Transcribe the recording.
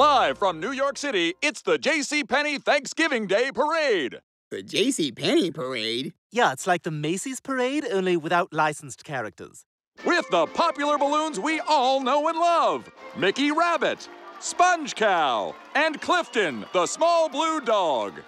Live from New York City, it's the J.C. Penney Thanksgiving Day Parade. The J.C. Penney Parade? Yeah, it's like the Macy's Parade, only without licensed characters. With the popular balloons we all know and love Mickey Rabbit, Sponge Cow, and Clifton, the small blue dog.